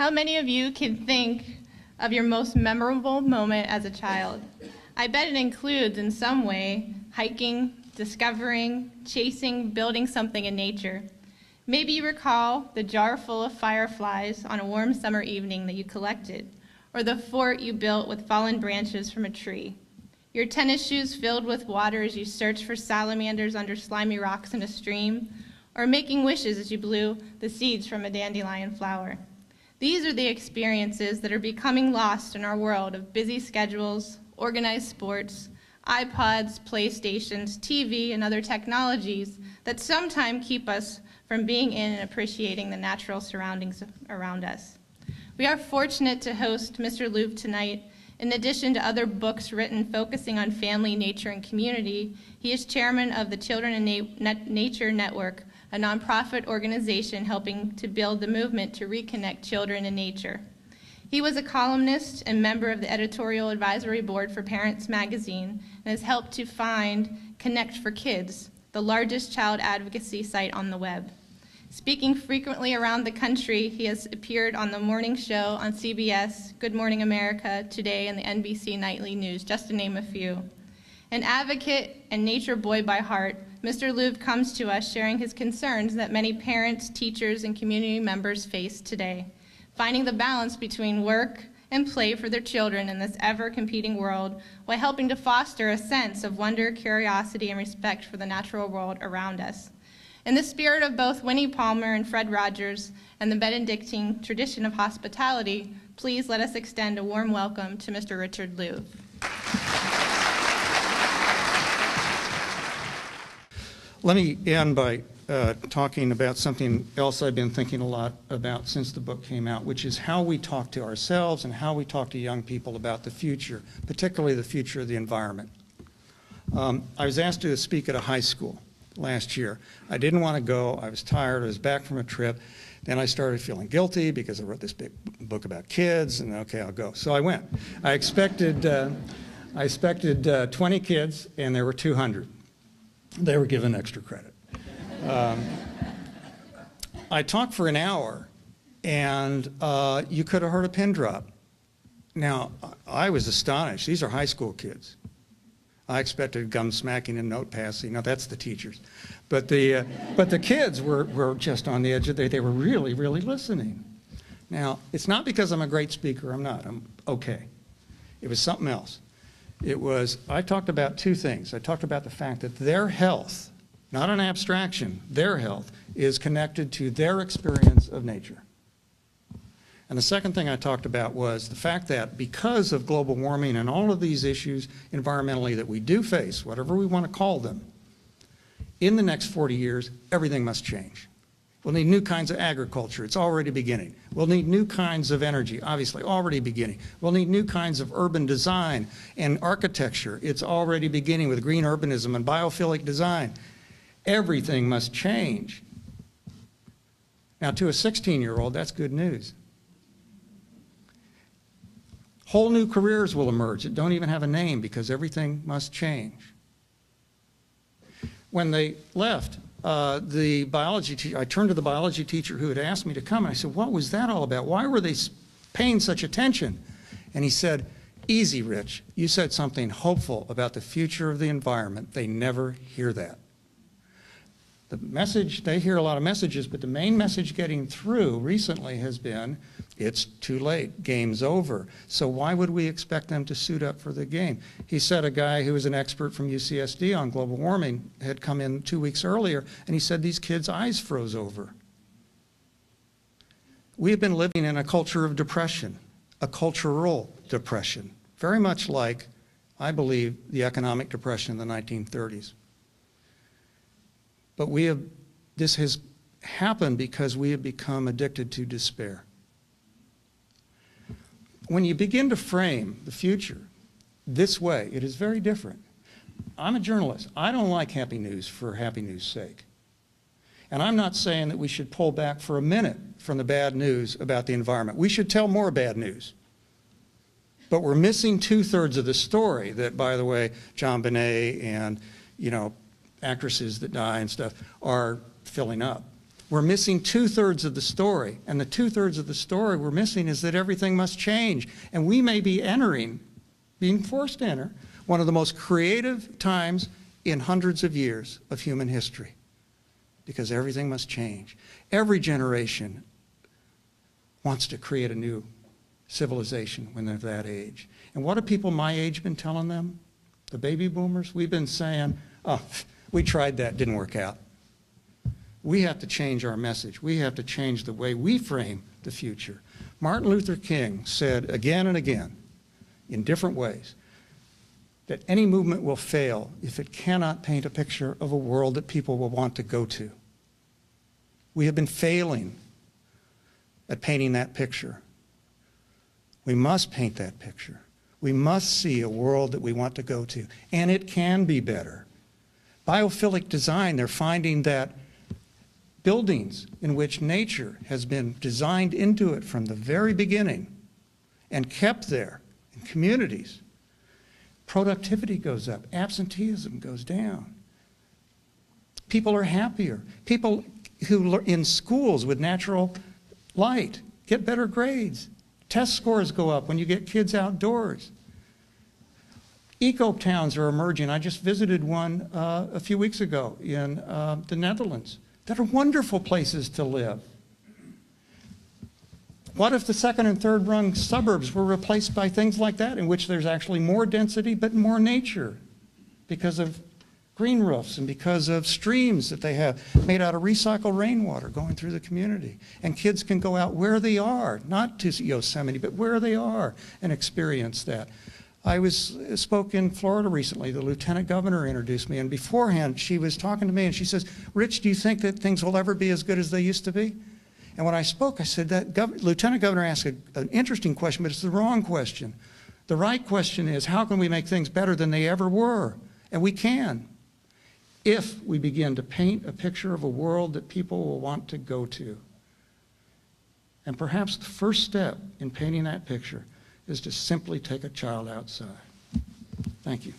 How many of you can think of your most memorable moment as a child? I bet it includes, in some way, hiking, discovering, chasing, building something in nature. Maybe you recall the jar full of fireflies on a warm summer evening that you collected, or the fort you built with fallen branches from a tree. Your tennis shoes filled with water as you searched for salamanders under slimy rocks in a stream, or making wishes as you blew the seeds from a dandelion flower. These are the experiences that are becoming lost in our world of busy schedules, organized sports, iPods, PlayStations, TV, and other technologies that sometimes keep us from being in and appreciating the natural surroundings around us. We are fortunate to host Mr. Louv tonight. In addition to other books written focusing on family, nature, and community, he is chairman of the Children in Na Nature Network, a nonprofit organization helping to build the movement to reconnect children and nature. He was a columnist and member of the editorial advisory board for Parents Magazine and has helped to find Connect for Kids, the largest child advocacy site on the web. Speaking frequently around the country, he has appeared on the morning show on CBS, Good Morning America, Today, and the NBC Nightly News, just to name a few. An advocate and nature boy by heart, Mr. Louv comes to us sharing his concerns that many parents, teachers, and community members face today, finding the balance between work and play for their children in this ever-competing world while helping to foster a sense of wonder, curiosity, and respect for the natural world around us. In the spirit of both Winnie Palmer and Fred Rogers and the Benedictine tradition of hospitality, please let us extend a warm welcome to Mr. Richard Louv. Let me end by uh, talking about something else I've been thinking a lot about since the book came out, which is how we talk to ourselves and how we talk to young people about the future, particularly the future of the environment. Um, I was asked to speak at a high school last year. I didn't want to go. I was tired. I was back from a trip. Then I started feeling guilty because I wrote this big book about kids, and okay, I'll go. So I went. I expected, uh, I expected uh, 20 kids, and there were 200 they were given extra credit. Um, I talked for an hour, and uh, you could have heard a pin drop. Now, I was astonished. These are high school kids. I expected gum smacking and note passing. Now, that's the teachers. But the, uh, but the kids were, were just on the edge of the, they were really, really listening. Now, it's not because I'm a great speaker. I'm not. I'm okay. It was something else it was, I talked about two things. I talked about the fact that their health, not an abstraction, their health is connected to their experience of nature. And the second thing I talked about was the fact that because of global warming and all of these issues environmentally that we do face, whatever we want to call them, in the next 40 years, everything must change. We'll need new kinds of agriculture. It's already beginning. We'll need new kinds of energy, obviously, already beginning. We'll need new kinds of urban design and architecture. It's already beginning with green urbanism and biophilic design. Everything must change. Now, to a 16-year-old, that's good news. Whole new careers will emerge that don't even have a name because everything must change. When they left, uh, the biology I turned to the biology teacher who had asked me to come, and I said, what was that all about? Why were they paying such attention? And he said, easy, Rich. You said something hopeful about the future of the environment. They never hear that. The message, they hear a lot of messages, but the main message getting through recently has been it's too late. Game's over. So why would we expect them to suit up for the game? He said a guy who was an expert from UCSD on global warming had come in two weeks earlier, and he said these kids' eyes froze over. We have been living in a culture of depression, a cultural depression, very much like, I believe, the economic depression in the 1930s. But we have, this has happened because we have become addicted to despair when you begin to frame the future this way, it is very different. I'm a journalist. I don't like happy news for happy news' sake. And I'm not saying that we should pull back for a minute from the bad news about the environment. We should tell more bad news. But we're missing two-thirds of the story that, by the way, JonBenét and, you know, actresses that die and stuff are filling up. We're missing two-thirds of the story, and the two-thirds of the story we're missing is that everything must change. And we may be entering, being forced to enter, one of the most creative times in hundreds of years of human history, because everything must change. Every generation wants to create a new civilization when they're that age. And what have people my age been telling them? The baby boomers? We've been saying, oh, we tried that, didn't work out. We have to change our message. We have to change the way we frame the future. Martin Luther King said again and again, in different ways, that any movement will fail if it cannot paint a picture of a world that people will want to go to. We have been failing at painting that picture. We must paint that picture. We must see a world that we want to go to, and it can be better. Biophilic design, they're finding that buildings in which nature has been designed into it from the very beginning and kept there in communities, productivity goes up, absenteeism goes down. People are happier. People who in schools with natural light get better grades. Test scores go up when you get kids outdoors. Eco towns are emerging. I just visited one uh, a few weeks ago in uh, the Netherlands that are wonderful places to live. What if the second and third rung suburbs were replaced by things like that, in which there's actually more density but more nature because of green roofs and because of streams that they have made out of recycled rainwater going through the community? And kids can go out where they are, not to Yosemite, but where they are and experience that. I was uh, spoke in Florida recently. The lieutenant governor introduced me, and beforehand she was talking to me, and she says, "Rich, do you think that things will ever be as good as they used to be?" And when I spoke, I said that gov- lieutenant governor asked a, an interesting question, but it's the wrong question. The right question is, how can we make things better than they ever were? And we can, if we begin to paint a picture of a world that people will want to go to. And perhaps the first step in painting that picture is to simply take a child outside. Thank you.